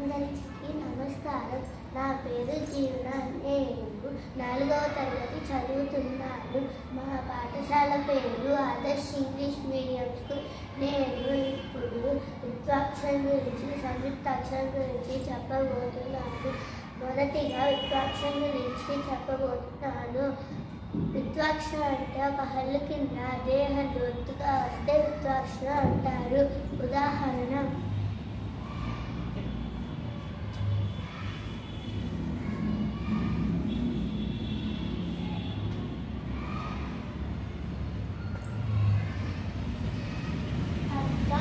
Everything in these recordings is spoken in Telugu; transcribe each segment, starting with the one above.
అందరికీ నమస్కారం. నా పేరు జీవన నేను నాలుగవ తరగతి చదువుతున్నాను. మా పాఠశాల పేరు ఆదర్శ్ ఇంగ్లీష్ మీడియం స్కూల్. నేను ఇప్పుడు విద్వాక్షరం గురించి సంయుక్తాక్షరం గురించి చెప్పబోతున్నాను. మొదటిగా విద్వాక్షరం గురించి చెప్పబోతున్నాను. విద్వాక్షరం అంటే ఒక హల్లు కింద అదే దొత్తుగా వస్తే విద్వాక్షరం అంటారు. ఉదాహరణ అక్క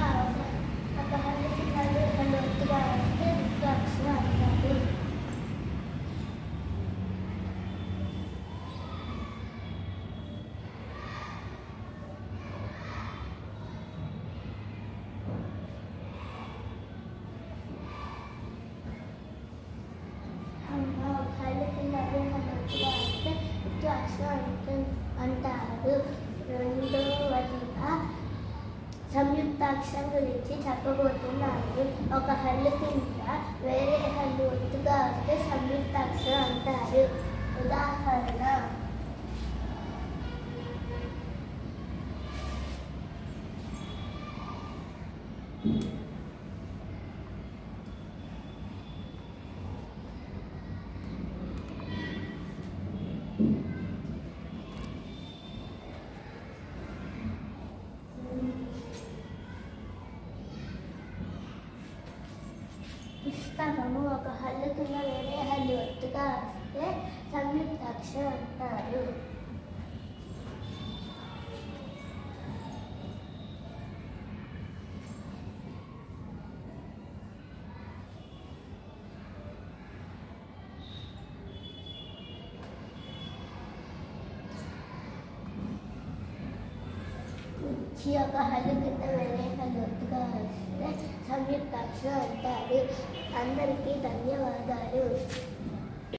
ఒక హల్లు కింద అదే హల్లు ఒత్తుగా వస్తే విద్వాక్షరం అంటారు అమ్మ హల్లు కింద అదే హల్లు ఒత్తుగా వస్తే విద్వాక్షరం అంట- అంటారు. రెండవదిగా సంయుక్తాక్షరం గురించి చెప్పబోతున్నాను. ఒక హల్లు కింద వేరే హల్లు ఒత్తుగా వస్తే సంయుక్తాక్షరం అంటారు. ఉదాహరణ. పుస్తకము ఒక హల్లు కింద వేరే హల్లు ఒత్తుగా వస్తే సంయుక్తాక్షరం అంటారు. ఇచ్చి ఒక హల్లు కింద వేరే హల్లు వస్తే అంటారు అందరికీ ధన్యవాదాలు.